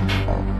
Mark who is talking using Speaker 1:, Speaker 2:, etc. Speaker 1: Bye.